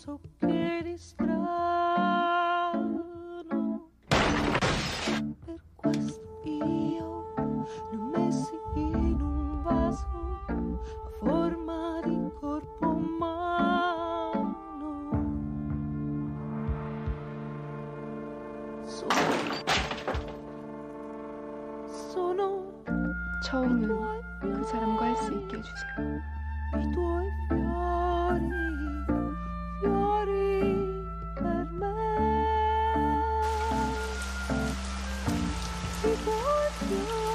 posso che di strano. Per questo io ne messi in un vaso a forma di corpo umano. Sono, sono 처음은 그 사람과 할 수 있게 해주세요. 이 tuoi. you.